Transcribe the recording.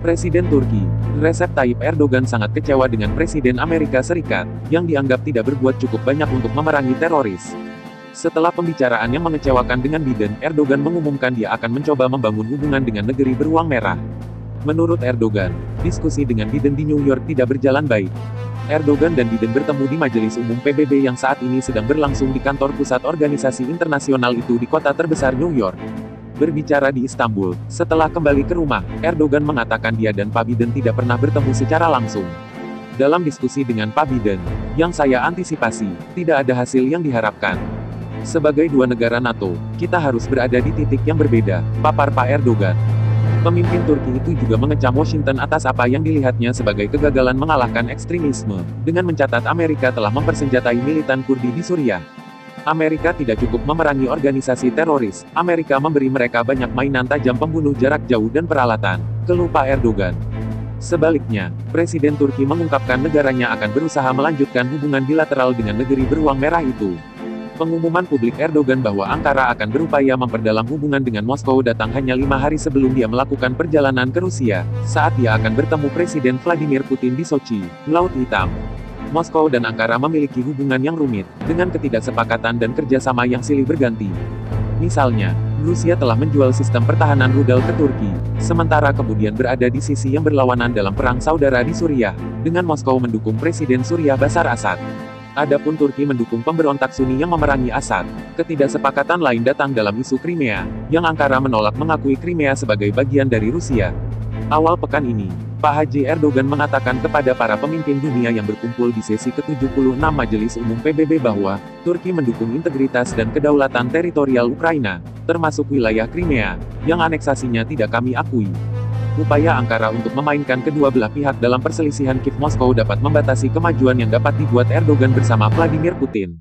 Presiden Turki, Recep Tayyip Erdogan sangat kecewa dengan Presiden Amerika Serikat, yang dianggap tidak berbuat cukup banyak untuk memerangi teroris. Setelah pembicaraan yang mengecewakan dengan Biden, Erdogan mengumumkan dia akan mencoba membangun hubungan dengan negeri beruang merah. Menurut Erdogan, diskusi dengan Biden di New York tidak berjalan baik. Erdogan dan Biden bertemu di Majelis Umum PBB yang saat ini sedang berlangsung di kantor pusat organisasi internasional itu di kota terbesar New York. Berbicara di Istanbul, setelah kembali ke rumah, Erdogan mengatakan dia dan Pak Biden tidak pernah bertemu secara langsung. Dalam diskusi dengan Pak Biden, yang saya antisipasi, tidak ada hasil yang diharapkan. Sebagai dua negara NATO, kita harus berada di titik yang berbeda, papar Pak Erdogan. Pemimpin Turki itu juga mengecam Washington atas apa yang dilihatnya sebagai kegagalan mengalahkan ekstremisme, dengan mencatat Amerika telah mempersenjatai militan Kurdi di Suriah. Amerika tidak cukup memerangi organisasi teroris, Amerika memberi mereka banyak mainan tajam pembunuh jarak jauh dan peralatan, keluh Pak Erdogan. Sebaliknya, Presiden Turki mengungkapkan negaranya akan berusaha melanjutkan hubungan bilateral dengan negeri beruang merah itu. Pengumuman publik Erdogan bahwa Ankara akan berupaya memperdalam hubungan dengan Moskow datang hanya lima hari sebelum dia melakukan perjalanan ke Rusia, saat dia akan bertemu Presiden Vladimir Putin di Sochi, Laut Hitam. Moskow dan Ankara memiliki hubungan yang rumit, dengan ketidaksepakatan dan kerjasama yang silih berganti. Misalnya, Rusia telah menjual sistem pertahanan rudal ke Turki, sementara kemudian berada di sisi yang berlawanan dalam perang saudara di Suriah, dengan Moskow mendukung Presiden Suriah Basar Assad. Adapun Turki mendukung pemberontak Sunni yang memerangi Assad. Ketidaksepakatan lain datang dalam isu Crimea, yang Ankara menolak mengakui Crimea sebagai bagian dari Rusia. Awal pekan ini, Pak Haji Erdogan mengatakan kepada para pemimpin dunia yang berkumpul di sesi ke-76 Majelis Umum PBB bahwa, Turki mendukung integritas dan kedaulatan teritorial Ukraina, termasuk wilayah Crimea, yang aneksasinya tidak kami akui. Upaya Ankara untuk memainkan kedua belah pihak dalam perselisihan Kiev Moskow dapat membatasi kemajuan yang dapat dibuat Erdogan bersama Vladimir Putin.